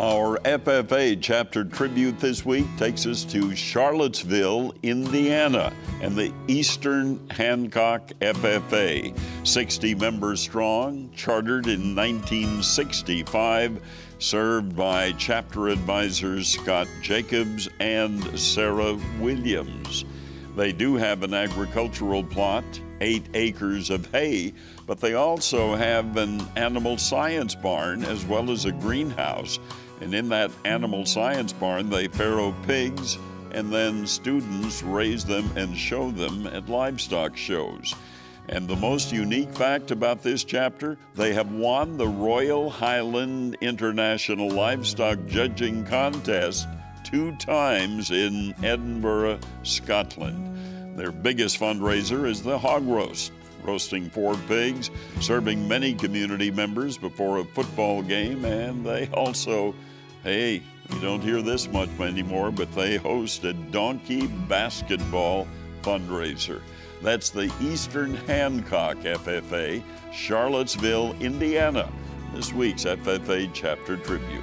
Our FFA chapter tribute this week takes us to Charlottesville, Indiana, and the Eastern Hancock FFA. 60 members strong, chartered in 1965, served by chapter advisors Scott Jacobs and Sarah Williams. They do have an agricultural plot, eight acres of hay, but they also have an animal science barn as well as a greenhouse. And in that animal science barn, they farrow pigs, and then students raise them and show them at livestock shows. And the most unique fact about this chapter, they have won the Royal Highland International Livestock Judging Contest two times in Edinburgh, Scotland. Their biggest fundraiser is the hog roast, roasting four pigs, serving many community members before a football game, and they also Hey, you don't hear this much anymore, but they host a donkey basketball fundraiser. That's the Eastern Hancock FFA, Charlottesville, Indiana. This week's FFA Chapter Tribute.